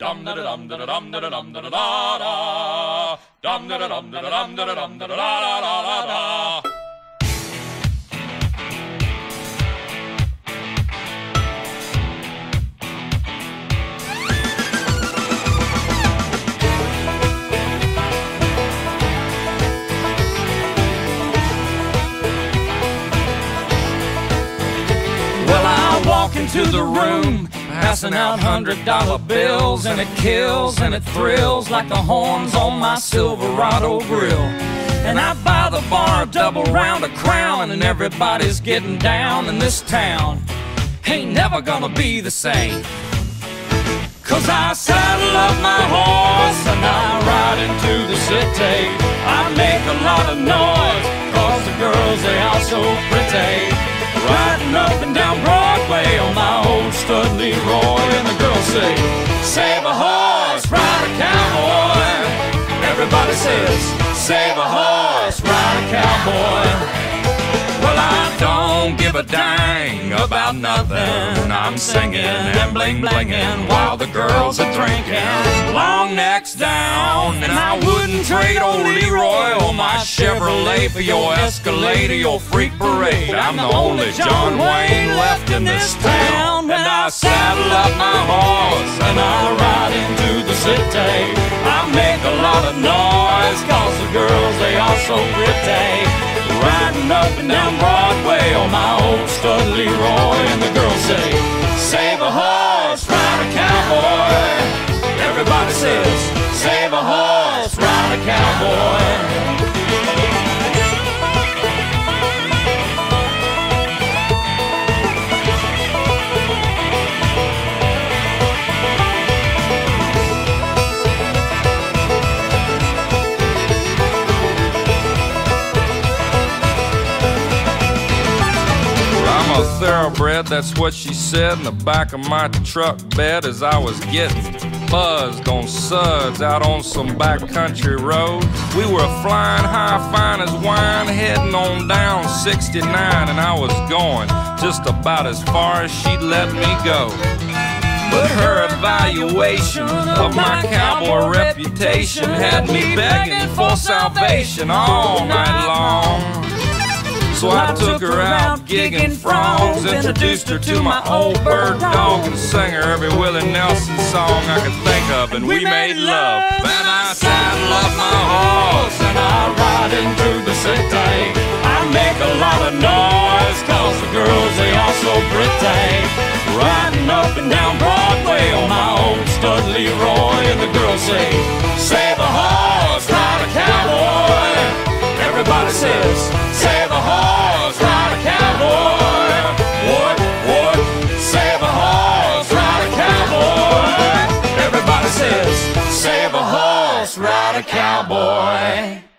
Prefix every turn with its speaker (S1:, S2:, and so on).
S1: dum da da dum da da dum da da dum da da da da. dum da da dum da da dum da da dum da da da da da
S2: Well, into the room, passing out hundred dollar bills, and it kills and it thrills like the horns on my Silverado grill. And I buy the bar a double round of crown, and everybody's getting down in this town. Ain't never gonna be the same. Cause I saddle up my horse and I ride into the city. I make a lot of noise, cause the girls, they are so pretty. Riding up and down Broadway stud Leroy, and the girls say, Save a horse, ride a cowboy. Everybody says, Save a horse, ride a cowboy. Well, I don't give a dang about nothing. I'm singing and bling blinging while the girls are drinking. Long necks down, and I wouldn't trade old Leroy or my Chevrolet for your Escalade or your freak parade. I'm the only John Wayne left in this town, and I saddle up my horse and I ride into the city. I make a lot of noise, cause the girls, they are so pretty. Riding up and down Broadway on my old stud Leroy, and the girls say, thoroughbred, that's what she said in the back of my truck bed as I was getting buzzed on suds out on some backcountry road. We were flying high, fine as wine, heading on down 69, and I was going just about as far as she'd let me go. But her evaluation of my cowboy reputation had me begging for salvation all night long. So I took her out gigging frogs, introduced her to my old bird dog, and sang her every Willie Nelson song I could think of, and we made love. And I saddle up my horse and I ride into the city. I make a lot of noise, cause the girls, they are so pretty. Riding up and down Broadway on my old stud Leroy, and the girls say, Save a horse, ride a cowboy. Everybody says, ride a cowboy.